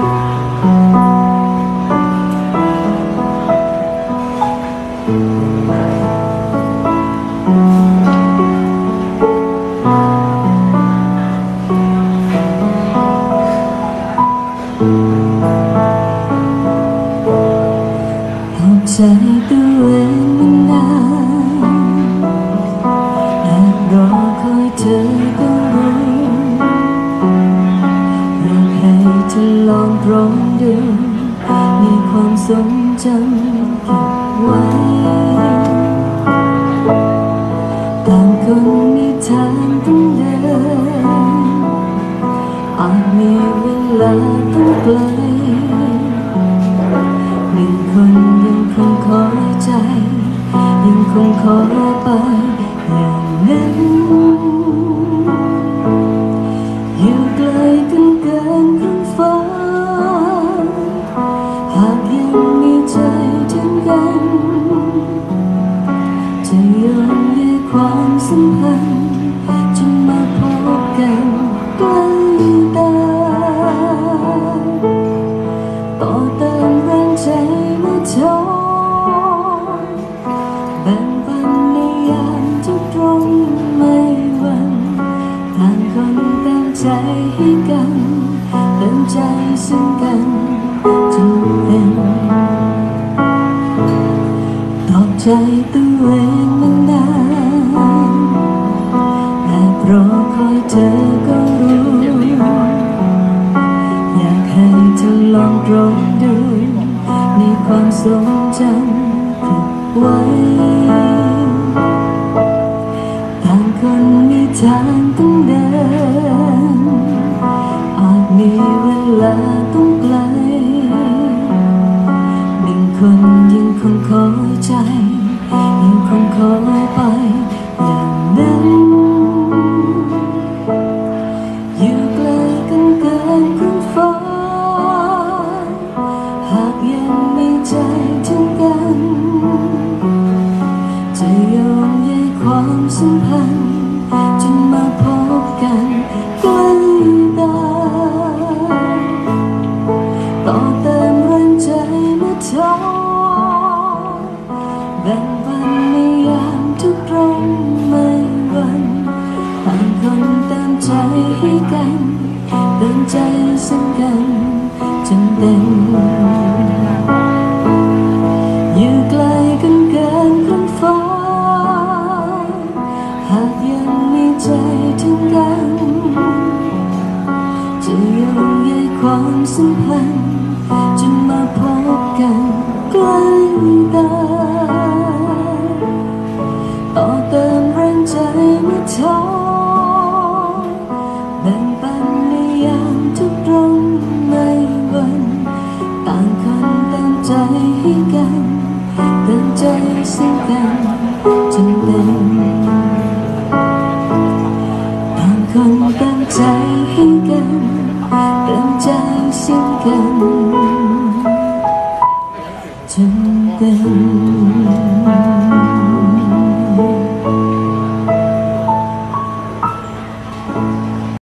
เอลองตรงดูมีความทรงจำเก็บไว้ต่างคนมีทางต้องเดินอาจมีเวลาต้องไกลหนึ่งคนยังคงคอใจ ยังคงคอไปอย่าง มีใจถึงกัน จะยอมแยกความสัมพันธ์จนมาพบกันใกล้ตาต่อเติมแรงใจเมื่อท้อแบ่งปันในยามที่ตรงไม่หวันต่างคนต่างใจให้กันเติมใจซึ่งกัน ใจตัวเองมานานแอบรอคอยเธอก็รู้ อยากให้เธอลองตรงดูในความทรงจำเก็บไว้ต่างคนมีทางต้องเดินอาจมีเวลาต้องไกลหนึ่งคนยังคงคอย ใจยังคงคอยไปอย่างนั้นอยู่ไกลกันเกินครึ่งฟ้าหากยังมีใจถึงกันจะยอมแยกความสัมพันธ์จนมาพบกันใกล้ตาต่อเติมแรงใจเมื่อท้อ ต่างคนเติมใจให้กันเติมใจซึ่งกันจนเต็มอยู่ไกลกันเกินคนฟ้าหากยังมีใจถึงกันจะยอมแยความสัมพันธ์จนมาพบกันใกล้ตาต่อเติมแรงใจเมื่อท้อ ซึ่ง